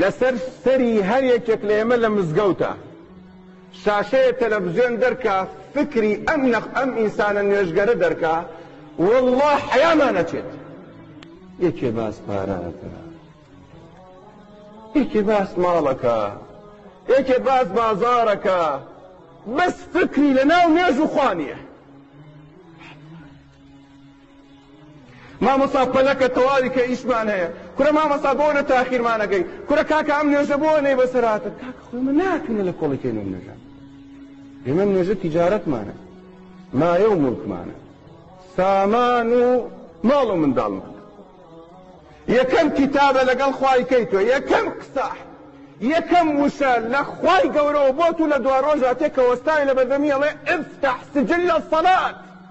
لەسەر سەری هەر یەکێک لە ئێمە لە مزگەوتە شاشەیە تەلەڤزیۆن دەرکا فکری ئەم نەخ ئەم ئینسانە نوێژگەرە دەرکا واللە حەیامان ئەچێت یەکێ باس پارەکە یەکێ باس ماڵەکە یەکێ باس بازارەکە بەس فکری لە ناو نوێژ و خوانیە مامۆستا پەلەکە تەواوی کە ئیشمان هەیە کورە مامۆستا بۆ لە تاخیرمانەکەی کورە کاکە ئەم نوێژە بۆ نەی بەسەراتە کاکە خۆی من ناکەینە لە کۆڵی کەینەوە نوێژە ئێمە نوێژە تیجارەتمانە مایە و ملکمانە سامان و ماڵ و منداڵمان یەکەم کتابە لەگەڵ خوای کەی تۆ یەکەم قسە یەکەم وشە لە خوای گەورەوە بۆ تو لە دواڕۆژاتێک کە وەستاوی لە بەردەمیەڵێ ئفتح سجل لە سەلات